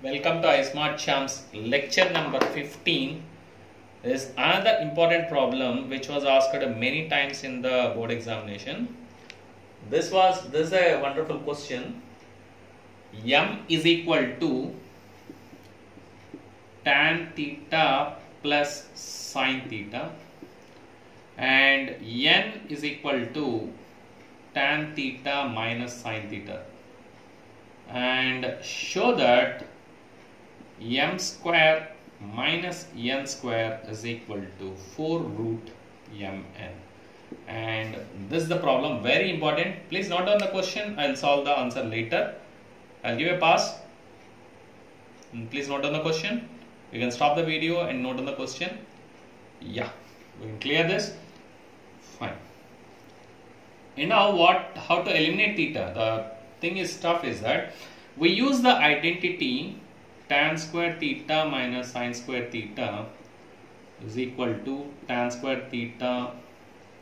Welcome to iSmart Champs lecture number 15 is another important problem which was asked many times in the board examination. This was this is a wonderful question. M is equal to tan theta plus sine theta and n is equal to tan theta minus sine theta and show that m square minus n square is equal to 4 root mn and this is the problem very important. Please note down the question i'll solve the answer later. I'll give a pass. And please note down the question. You can stop the video and note down the question. Yeah we can clear this. Fine. And now what? How to eliminate theta? The thing is tough is that we use the identity tan square theta minus sine square theta is equal to tan square theta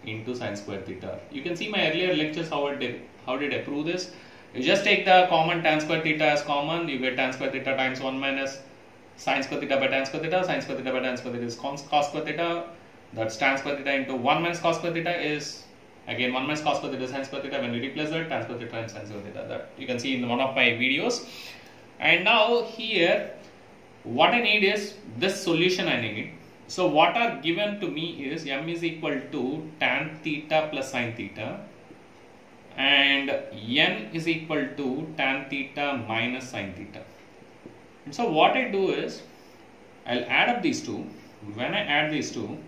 into sine square theta. You can see my earlier lectures how, it did, how did I prove this. You just take the common tan square theta as common, you get tan square theta times 1 minus sine square theta by tan square theta, sine square theta by tan square theta is cos square theta, that's tan square theta into 1 minus cos square theta is again 1 minus cos square theta sine square theta when we replace that tan square theta times sine square theta that you can see in one of my videos and now here what I need is this solution I need. So what are given to me is m is equal to tan theta plus sine theta. And n is equal to tan theta minus sine theta. And so what I do is I'll add up these two. When I add these two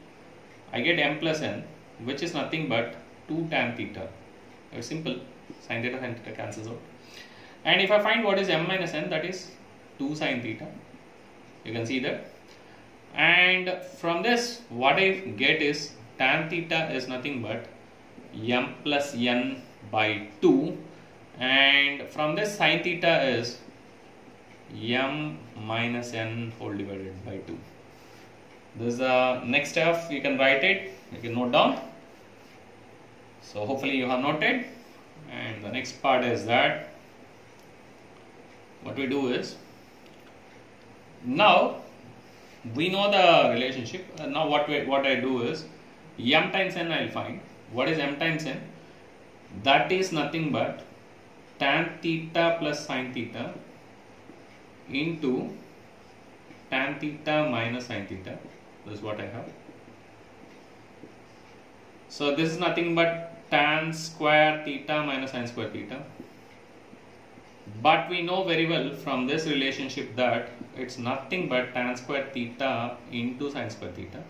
I get m plus n which is nothing but 2 tan theta. It's simple. Sine theta sine theta cancels out and if I find what is m minus n that is 2 sine theta. You can see that. And from this what I get is tan theta is nothing but m plus n by 2 and from this sine theta is m minus n whole divided by 2 this is the next step. You can write it. You can note down. So hopefully you have noted. And the next part is that what we do is now we know the relationship. Uh, now what we, what I do is m times n I'll find. What is m times n? That is nothing but tan theta plus sine theta into tan theta minus sine theta this is what I have. So this is nothing but tan square theta minus sine square theta but we know very well from this relationship that it's nothing but tan square theta into sine square theta.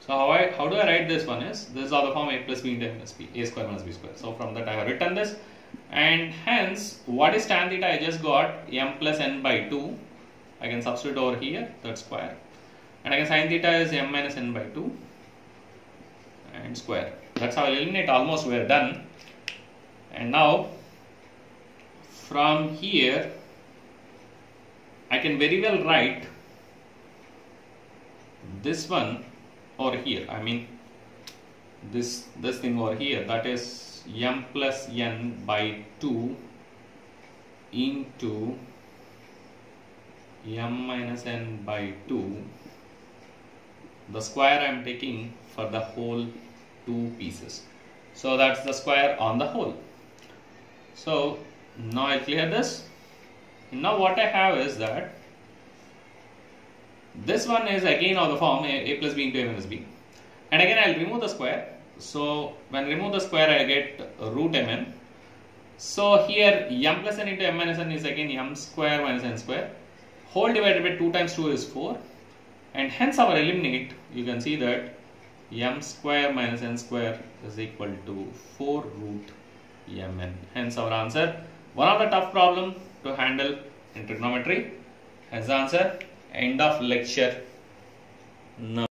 So how I how do I write this one is this is the form a plus b into a minus b a square minus b square. So from that I have written this. And hence what is tan theta? I just got m plus n by 2 I can substitute over here that square. And again sine theta is m minus n by 2 and square. That's how I'll eliminate. Almost we're done. And now from here I can very well write this one over here. I mean this this thing over here that is m plus n by 2 into m minus n by 2 the square I am taking for the whole two pieces. So that's the square on the whole. So now I clear this. Now what I have is that this one is again of the form a, a plus b into a minus b. And again I'll remove the square. So when I remove the square I get root mn. So here m plus n into m minus n is again m square minus n square. Whole divided by 2 times 2 is 4 and hence our eliminate you can see that m square minus n square is equal to 4 root mn hence our answer one of the tough problem to handle in trigonometry. The answer. End of lecture. Now.